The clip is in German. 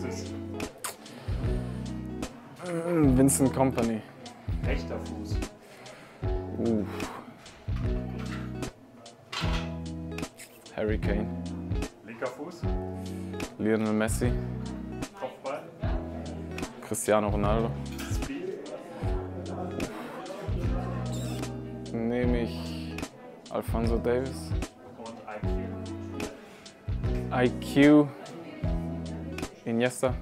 Fußes. Mm, Vincent Company. Rechter Fuß. Uh. Harry Kane. Linker Fuß. Lionel Messi. Kopfball. Cristiano Ronaldo. Speed. Nehme ich Alfonso Davis. Und IQ. IQ. Iniesta.